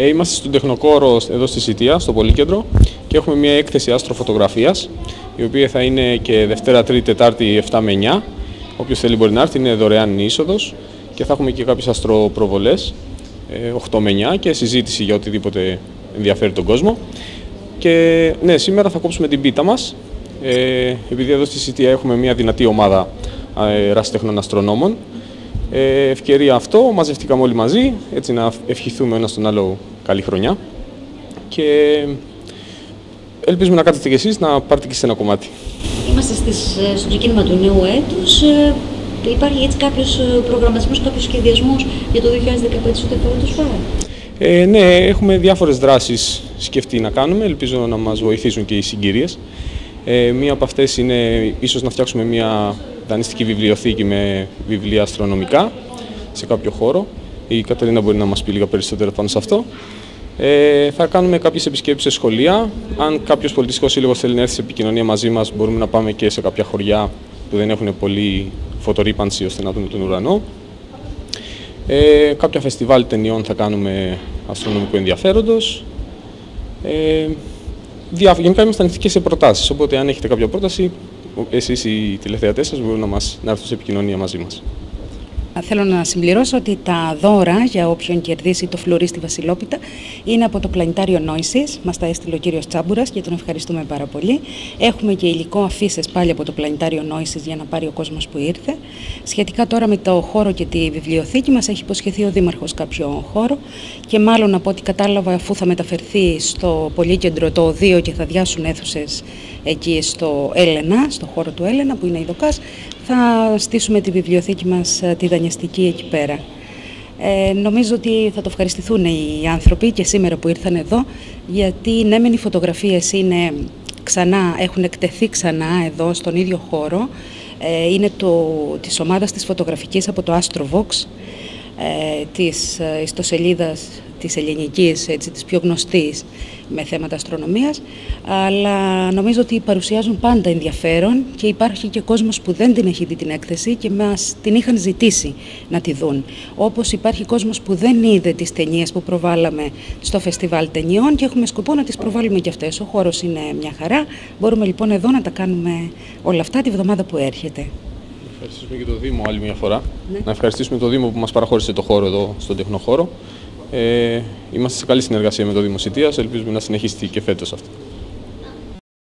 Ε, είμαστε στον τεχνοκόρο εδώ στη Σιτία, στο Πολύκεντρο και έχουμε μια έκθεση αστροφωτογραφίας η οποία θα είναι και Δευτέρα, Τρίτη, Τετάρτη 7 με 9. Όποιος θέλει μπορεί να έρθει, είναι δωρεάν η είσοδος και θα έχουμε και κάποιες αστροπροβολές 8 ε, με 9 και συζήτηση για οτιδήποτε ενδιαφέρει τον κόσμο. Και ναι, σήμερα θα κόψουμε την πίτα μας ε, επειδή εδώ στη Σιτία έχουμε μια δυνατή ομάδα ερασιτέχνων αστρονόμων ε, ευκαιρία αυτό, μαζευτήκαμε όλοι μαζί, έτσι να ευχηθούμε ένα στον άλλο καλή χρονιά και ελπίζουμε να κάτσετε κι εσείς να πάρετε και σε ένα κομμάτι. Είμαστε στις, ε, στο ξεκίνημα του νέου έτους. Ε, υπάρχει έτσι κάποιος ε, προγραμματισμός, κάποιος σχεδιασμός για το 2015 στο τεχνικό του Ε, ναι, έχουμε διάφορες δράσεις σκεφτεί να κάνουμε, ελπίζω να μας βοηθήσουν και οι συγκυρίες. Ε, μία από αυτές είναι ίσως να φτιάξουμε μια δανειστική βιβλιοθήκη με βιβλία αστρονομικά σε κάποιο χώρο. Η Κατερίνα μπορεί να μας πει λίγα περισσότερα πάνω σε αυτό. Ε, θα κάνουμε κάποιες επισκέψεις σε σχολεία. Αν κάποιος πολιτιστικός σύλλογος θέλει να έρθει σε επικοινωνία μαζί μας, μπορούμε να πάμε και σε κάποια χωριά που δεν έχουν πολύ φωτορύπανση ώστε να δούμε τον ουρανό. Ε, κάποια φεστιβάλ ταινιών θα κάνουμε αστρονομικού ενδιαφέροντος. Ε, Γενικά είμαστε ανοιχτοί και σε προτάσεις. Οπότε, αν έχετε κάποια πρόταση, εσείς οι τηλεθεατές σας μπορούν να, μας, να έρθουν σε επικοινωνία μαζί μας. Θέλω να συμπληρώσω ότι τα δώρα για όποιον κερδίσει το φλουρί στη Βασιλόπιτα είναι από το πλανητάριο Νόηση. Μας τα έστειλε ο κύριος Τσάμπουρας και τον ευχαριστούμε πάρα πολύ. Έχουμε και υλικό αφήσει πάλι από το πλανητάριο Νόηση για να πάρει ο κόσμος που ήρθε. Σχετικά τώρα με το χώρο και τη βιβλιοθήκη, μας έχει υποσχεθεί ο Δήμαρχος κάποιο χώρο και μάλλον από ό,τι κατάλαβα, αφού θα μεταφερθεί στο Πολύκεντρο το ΟΔΙΟ και θα διάσουν αίθουσες εκεί στο Έλενα, στο χώρο του Έλενα που είναι η Δοκάς, θα στήσουμε τη βιβλιοθήκη μας τη δανειαστική εκεί πέρα. Ε, νομίζω ότι θα το ευχαριστηθούν οι άνθρωποι και σήμερα που ήρθαν εδώ, γιατί ναι μεν οι φωτογραφίες είναι ξανά, έχουν εκτεθεί ξανά εδώ στον ίδιο χώρο, ε, είναι το, της ομάδας της φωτογραφικής από το Astrovox, ε, της ε, ιστοσελίδας της ελληνικής, έτσι, της πιο γνωστής με θέματα αστρονομίας, αλλά νομίζω ότι παρουσιάζουν πάντα ενδιαφέρον και υπάρχει και κόσμος που δεν την έχει δει την έκθεση και μας την είχαν ζητήσει να τη δουν. Όπως υπάρχει κόσμος που δεν είδε τις ταινίες που προβάλαμε στο Φεστιβάλ Ταινιών και έχουμε σκοπό να τις προβάλλουμε και αυτές. Ο χώρος είναι μια χαρά, μπορούμε λοιπόν εδώ να τα κάνουμε όλα αυτά τη βδομάδα που έρχεται. Ευχαριστήσουμε και το Δήμο άλλη μια φορά. Ναι. Να ευχαριστήσουμε το Δήμο που μας παραχώρησε το χώρο εδώ στον τεχνοχώρο. Ε, είμαστε σε καλή συνεργασία με το Δήμο Σιτίας, ελπίζουμε να συνεχίσει και φέτος αυτό.